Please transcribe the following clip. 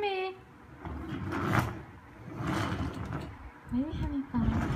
Mimi. Are you having fun?